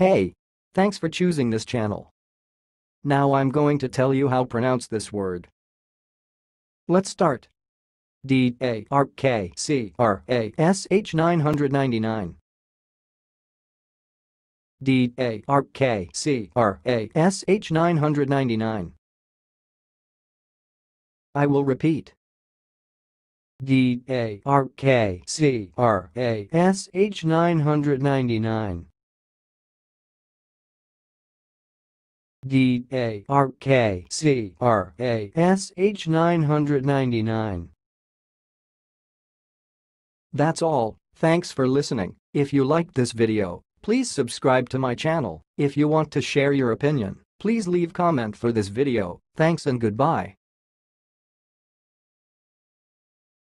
Hey! Thanks for choosing this channel. Now I'm going to tell you how pronounce this word. Let's start. D A R K C R A S H 999 D A R K C R A S H 999 I will repeat. D A R K C R A S H 999 D A R K C R A S H 999 That's all, thanks for listening. If you liked this video, please subscribe to my channel. If you want to share your opinion, please leave comment for this video. Thanks and goodbye.